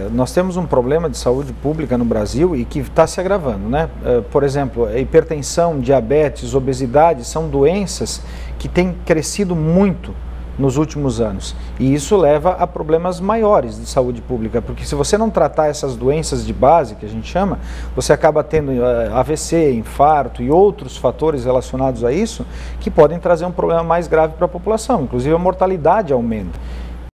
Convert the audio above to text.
É, nós temos um problema de saúde pública no Brasil e que está se agravando, né? É, por exemplo, hipertensão, diabetes, obesidade são doenças que têm crescido muito nos últimos anos. E isso leva a problemas maiores de saúde pública, porque se você não tratar essas doenças de base, que a gente chama, você acaba tendo é, AVC, infarto e outros fatores relacionados a isso que podem trazer um problema mais grave para a população, inclusive a mortalidade aumenta.